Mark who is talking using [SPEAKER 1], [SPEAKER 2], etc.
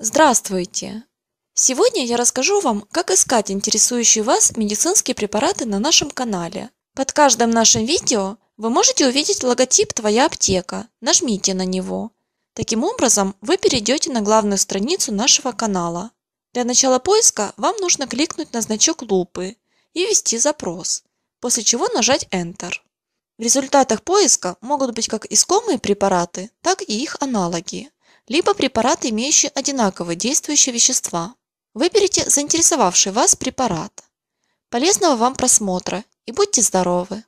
[SPEAKER 1] Здравствуйте! Сегодня я расскажу вам, как искать интересующие вас медицинские препараты на нашем канале. Под каждым нашим видео вы можете увидеть логотип «Твоя аптека». Нажмите на него. Таким образом, вы перейдете на главную страницу нашего канала. Для начала поиска вам нужно кликнуть на значок лупы и ввести запрос, после чего нажать Enter. В результатах поиска могут быть как искомые препараты, так и их аналоги либо препараты, имеющие одинаковые действующие вещества. Выберите заинтересовавший вас препарат. Полезного вам просмотра и будьте здоровы!